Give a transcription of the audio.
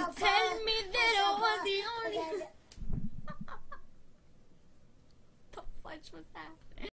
You tell me that I was the only. the fudge was that?